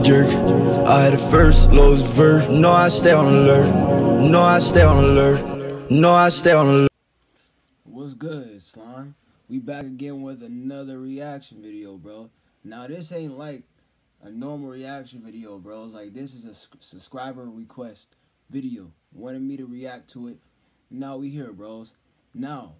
a jerk. I had it first, lowest verse. No, I stay on alert. No, I stay on alert. No, I stay on alert. What's good, slime? We back again with another reaction video, bro. Now this ain't like a normal reaction video, bro. It's like this is a subscriber request video. Wanted me to react to it. Now we here, bros. Now,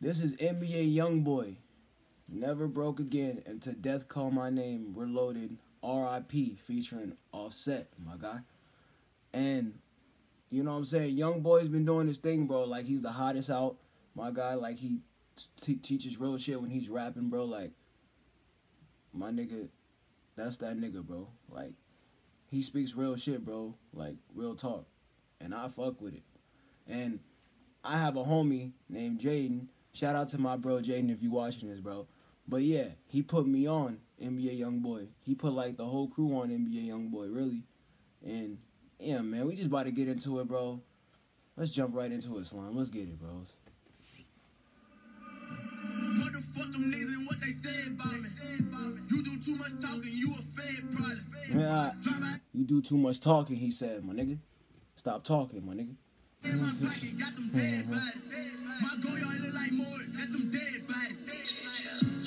this is NBA YoungBoy. Never Broke Again until Death Call My Name Reloaded R.I.P. featuring Offset, my guy. And you know what I'm saying? Young boy's been doing this thing, bro. Like he's the hottest out, my guy. Like he teaches real shit when he's rapping, bro. Like my nigga, that's that nigga, bro. Like he speaks real shit, bro. Like real talk, and I fuck with it. And I have a homie named Jaden. Shout out to my bro Jaden if you watching this, bro. But yeah, he put me on NBA YoungBoy. He put like the whole crew on NBA YoungBoy, really. And yeah, man, we just about to get into it, bro. Let's jump right into it, slime. Let's get it, bros. Yeah, you do too much talking, he said, my nigga. Stop talking, my nigga. Mm-hmm. My look like more, that's them dead bodies.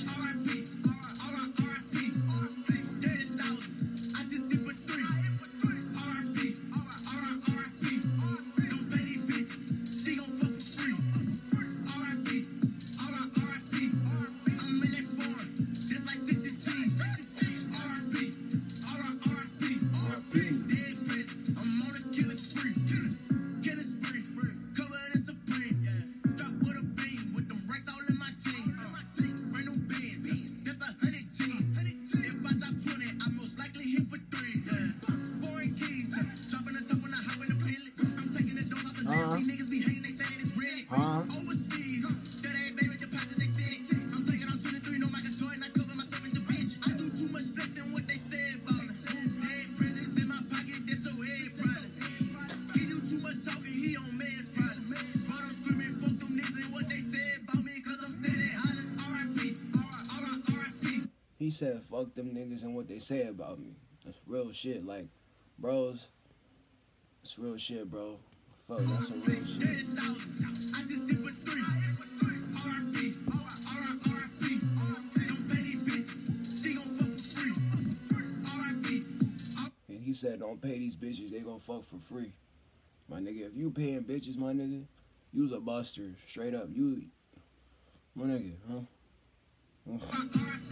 He said, fuck them niggas and what they say about me. That's real shit. Like, bros, it's real shit, bro. Fuck, that's some real shit. And he said, don't pay these bitches, they gonna fuck for free. My nigga, if you paying bitches, my nigga, you's a buster. Straight up. You, my nigga, huh? RP.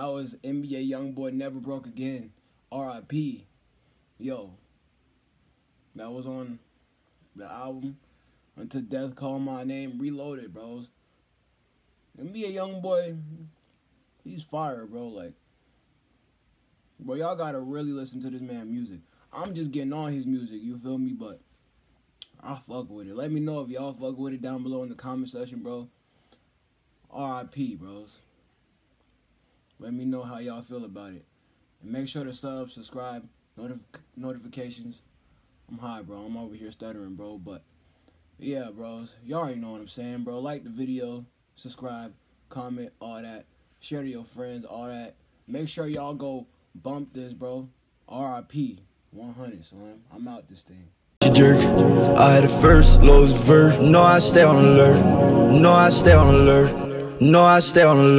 That was NBA YoungBoy Never Broke Again. R.I.P. Yo. That was on the album Until Death Call My Name Reloaded, bros. NBA YoungBoy, he's fire, bro. Like, bro, y'all gotta really listen to this man music. I'm just getting on his music, you feel me? But I fuck with it. Let me know if y'all fuck with it down below in the comment section, bro. R.I.P. bros. Let me know how y'all feel about it. And make sure to sub, subscribe, notif notifications. I'm high, bro. I'm over here stuttering, bro. But yeah, bros. Y'all already know what I'm saying, bro. Like the video, subscribe, comment, all that. Share to your friends, all that. Make sure y'all go bump this, bro. RIP 100, son. I'm out this thing. Jerk. I had the first, lowest verse. No, I stay on alert. No, I stay on alert. No, I stay on alert.